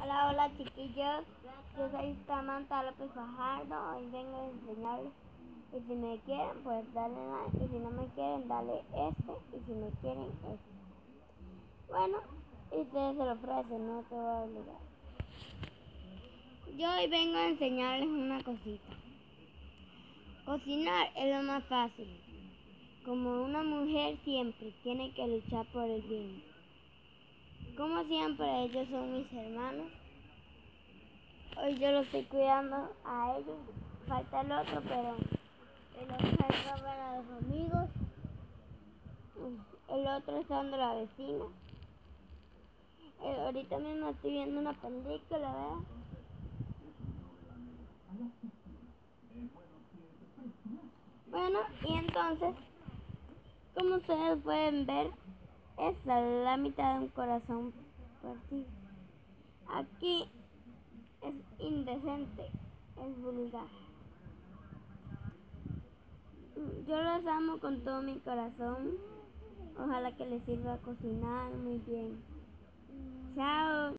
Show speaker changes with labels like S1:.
S1: Hola, hola chiquillos, yo soy Samantha López Fajardo, hoy vengo a enseñarles y si me quieren pues darle like y si no me quieren dale este y si me quieren este. Bueno, ustedes se lo ofrecen, no te voy a obligar. Yo hoy vengo a enseñarles una cosita. Cocinar es lo más fácil. Como una mujer siempre tiene que luchar por el bien. Como siempre, ellos son mis hermanos. Hoy yo los estoy cuidando a ellos. Falta el otro, pero el otro está para los amigos. El otro está donde la vecina. Eh, ahorita mismo estoy viendo una película, ¿verdad? Bueno, y entonces, como ustedes pueden ver, es la mitad de un corazón partido. Aquí es indecente, es vulgar. Yo los amo con todo mi corazón. Ojalá que les sirva a cocinar muy bien. Chao.